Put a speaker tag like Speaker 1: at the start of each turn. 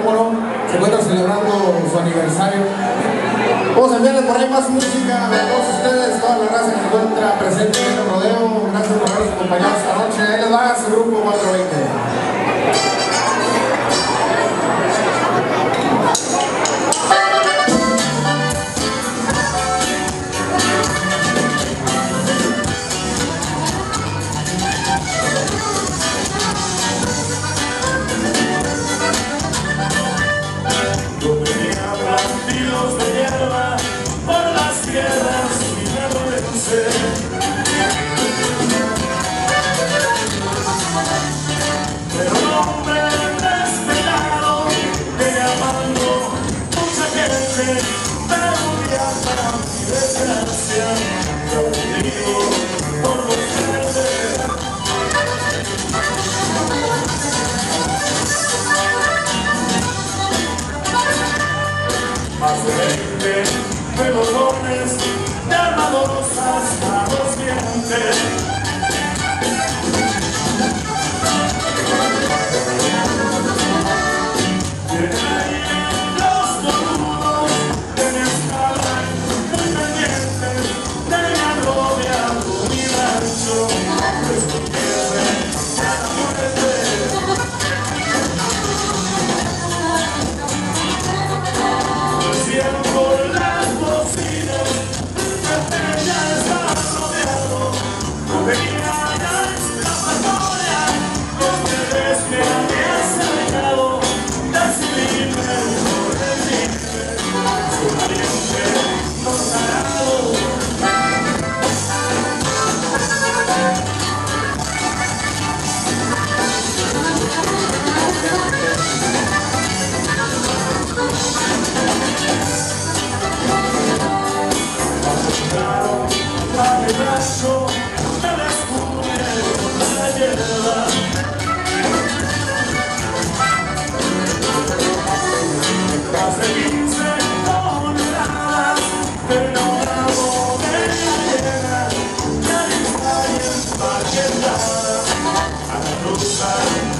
Speaker 1: se encuentra celebrando su aniversario. Vamos a enviarle por ahí más música a todos ustedes, toda la raza que se encuentra presente en el rodeo. Gracias por habernos acompañado esta noche. Ahí les va su grupo 420.
Speaker 2: Tennessee. El me descubrieron la hierba. Más de 15 toneladas está bien empaquetada para cruzar la frontera.